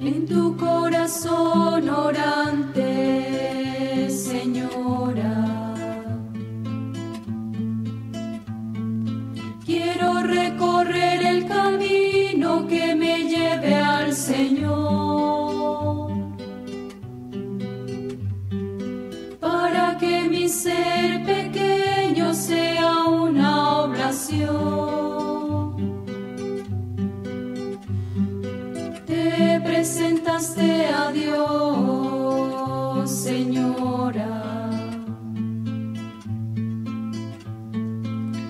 en tu corazón orante, Señora. Quiero recorrer el camino que me lleve al Señor. Para que mi ser presentaste a Dios, Señora.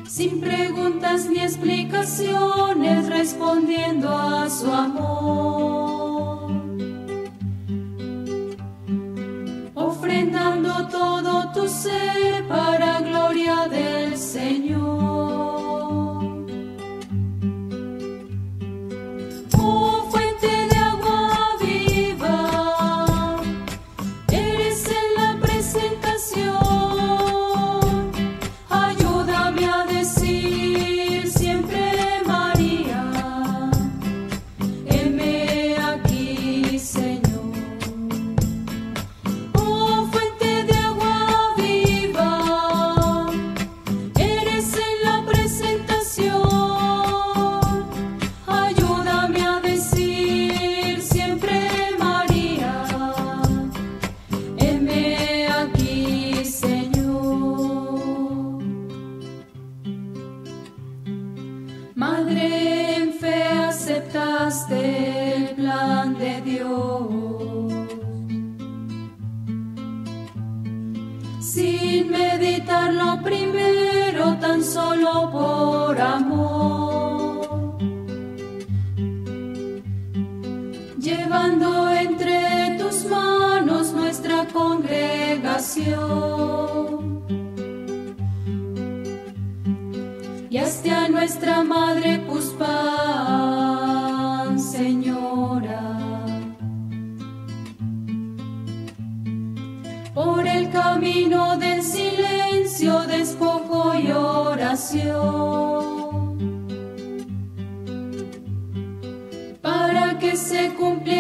Sin preguntas ni explicaciones, respondiendo a su amor. Ofrendando todo tu ser para gloria del Señor. Madre en fe aceptaste el plan de Dios. Sin meditarlo primero, tan solo por amor. Llevando entre tus manos nuestra congregación. Nuestra Madre Puspan, Señora. Por el camino del silencio, despojo y oración. Para que se cumpliera